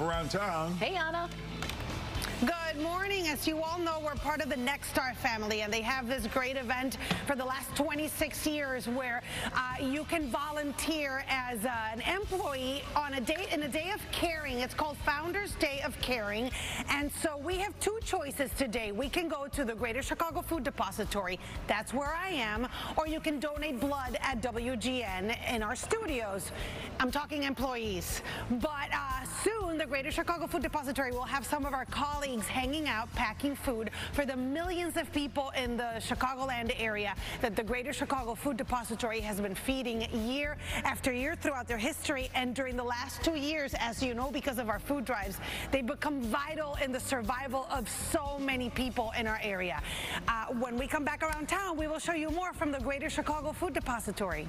around town. Hey, Anna. Good morning. As you all know, we're part of the Nexstar family, and they have this great event for the last 26 years where uh, you can volunteer as uh, an employee on a day in a day of caring. It's called Founders Day of Caring, and so we have two choices today. We can go to the Greater Chicago Food Depository. That's where I am, or you can donate blood at WGN in our studios. I'm talking employees, but uh, soon the Greater Chicago Food Depository will have some of our colleagues hanging out, packing food for the millions of people in the Chicagoland area that the Greater Chicago Food Depository has been feeding year after year throughout their history. And during the last two years, as you know, because of our food drives, they've become vital in the survival of so many people in our area. Uh, when we come back around town, we will show you more from the Greater Chicago Food Depository.